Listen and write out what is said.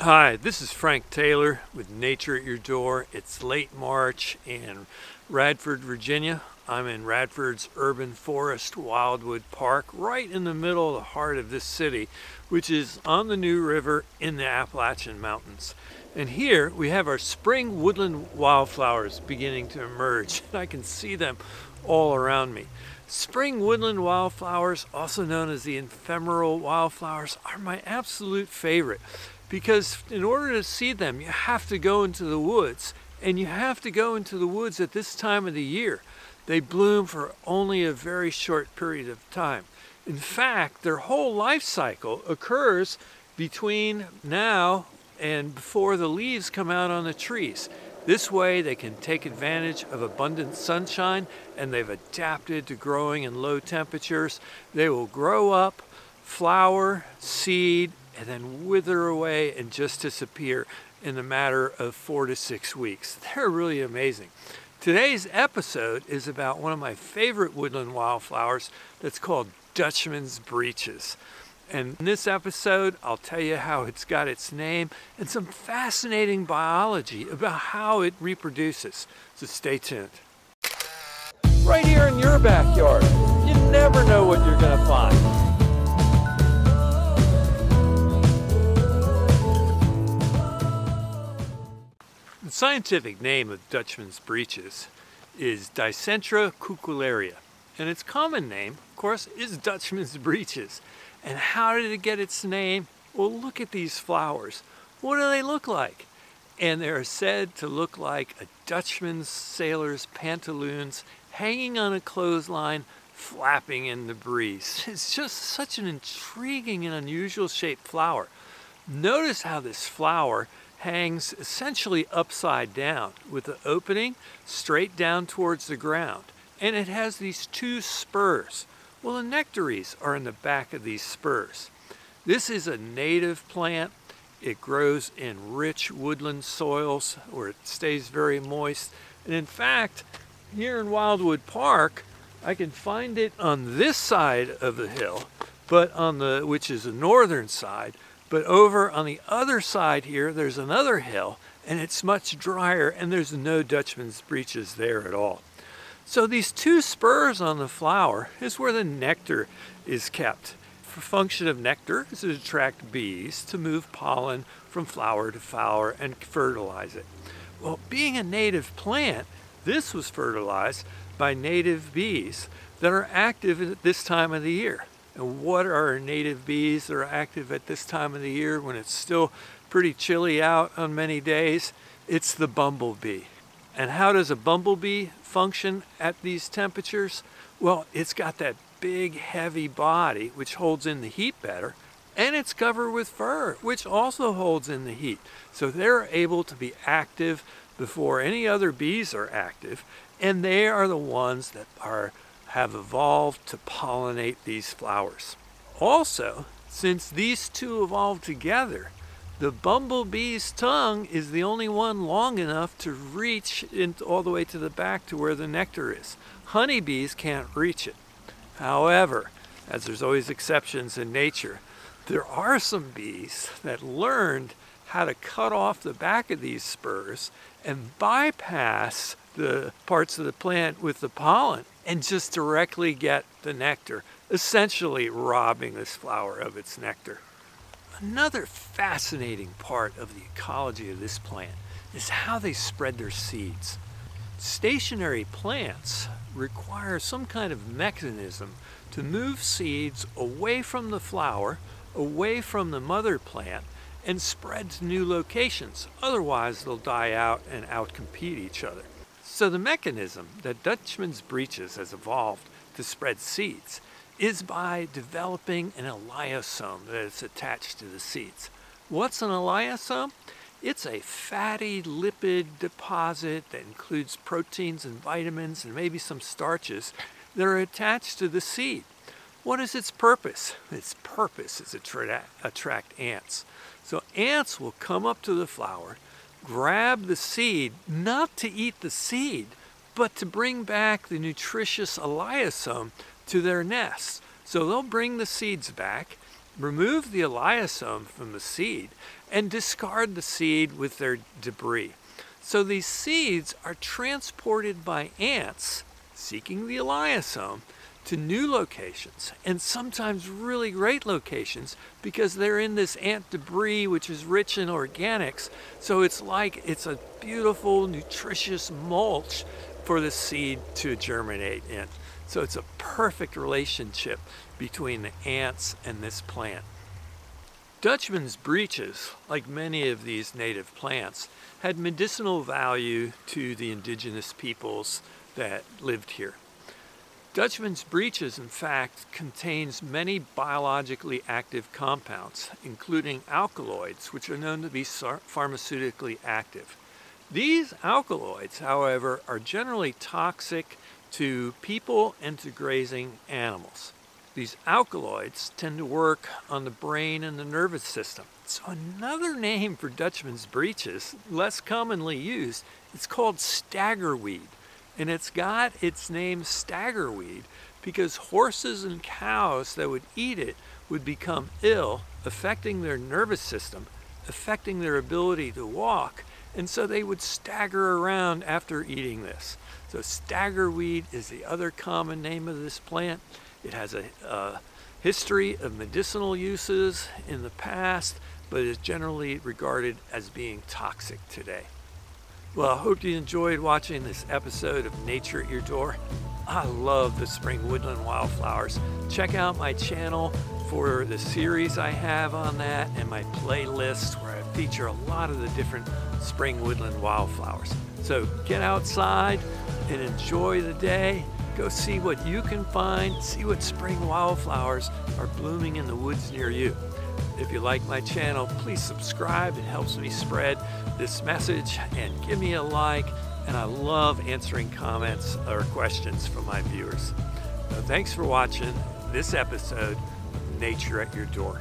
Hi, this is Frank Taylor with Nature at Your Door. It's late March in Radford, Virginia. I'm in Radford's urban forest wildwood park, right in the middle of the heart of this city, which is on the New River in the Appalachian Mountains. And here we have our spring woodland wildflowers beginning to emerge. And I can see them all around me. Spring woodland wildflowers, also known as the ephemeral wildflowers, are my absolute favorite because in order to see them, you have to go into the woods and you have to go into the woods at this time of the year. They bloom for only a very short period of time. In fact, their whole life cycle occurs between now and before the leaves come out on the trees. This way they can take advantage of abundant sunshine and they've adapted to growing in low temperatures. They will grow up, flower, seed, and then wither away and just disappear in the matter of four to six weeks. They're really amazing. Today's episode is about one of my favorite woodland wildflowers that's called Dutchman's Breeches. And in this episode, I'll tell you how it's got its name and some fascinating biology about how it reproduces. So stay tuned. Right here in your backyard, you never know what you're going to find. Scientific name of Dutchman's breeches is Dicentra cucullaria, and its common name, of course, is Dutchman's breeches. And how did it get its name? Well, look at these flowers. What do they look like? And they're said to look like a Dutchman's sailor's pantaloons hanging on a clothesline, flapping in the breeze. It's just such an intriguing and unusual shaped flower. Notice how this flower hangs essentially upside down with the opening straight down towards the ground. And it has these two spurs. Well, the nectaries are in the back of these spurs. This is a native plant. It grows in rich woodland soils where it stays very moist. And in fact, here in Wildwood Park, I can find it on this side of the hill, but on the which is the northern side, but over on the other side here, there's another hill and it's much drier and there's no Dutchman's breeches there at all. So these two spurs on the flower is where the nectar is kept. Function of nectar is to attract bees to move pollen from flower to flower and fertilize it. Well, being a native plant, this was fertilized by native bees that are active at this time of the year. And what are native bees that are active at this time of the year when it's still pretty chilly out on many days? It's the bumblebee. And how does a bumblebee function at these temperatures? Well, it's got that big heavy body which holds in the heat better and it's covered with fur which also holds in the heat. So they're able to be active before any other bees are active and they are the ones that are have evolved to pollinate these flowers. Also, since these two evolved together, the bumblebee's tongue is the only one long enough to reach all the way to the back to where the nectar is. Honeybees can't reach it. However, as there's always exceptions in nature, there are some bees that learned how to cut off the back of these spurs and bypass the parts of the plant with the pollen and just directly get the nectar, essentially robbing this flower of its nectar. Another fascinating part of the ecology of this plant is how they spread their seeds. Stationary plants require some kind of mechanism to move seeds away from the flower, away from the mother plant, and spread to new locations. Otherwise, they'll die out and outcompete each other. So the mechanism that Dutchman's breeches has evolved to spread seeds is by developing an elaiosome that is attached to the seeds. What's an elaiosome? It's a fatty lipid deposit that includes proteins and vitamins and maybe some starches that are attached to the seed. What is its purpose? Its purpose is to attract ants. So ants will come up to the flower, grab the seed, not to eat the seed, but to bring back the nutritious elaiosome to their nest. So they'll bring the seeds back, remove the elaiosome from the seed, and discard the seed with their debris. So these seeds are transported by ants seeking the elaiosome to new locations and sometimes really great locations because they're in this ant debris which is rich in organics. So it's like it's a beautiful nutritious mulch for the seed to germinate in. So it's a perfect relationship between the ants and this plant. Dutchman's breeches, like many of these native plants, had medicinal value to the indigenous peoples that lived here. Dutchman's breeches, in fact, contains many biologically active compounds, including alkaloids, which are known to be pharmaceutically active. These alkaloids, however, are generally toxic to people and to grazing animals. These alkaloids tend to work on the brain and the nervous system. So another name for Dutchman's breeches, less commonly used, it's called staggerweed. And it's got its name staggerweed because horses and cows that would eat it would become ill, affecting their nervous system, affecting their ability to walk, and so they would stagger around after eating this. So staggerweed is the other common name of this plant. It has a, a history of medicinal uses in the past, but is generally regarded as being toxic today. Well, I hope you enjoyed watching this episode of Nature at Your Door. I love the spring woodland wildflowers. Check out my channel for the series I have on that and my playlist where I feature a lot of the different spring woodland wildflowers. So get outside and enjoy the day. Go see what you can find, see what spring wildflowers are blooming in the woods near you. If you like my channel, please subscribe. It helps me spread this message and give me a like. And I love answering comments or questions from my viewers. So thanks for watching this episode of Nature at Your Door.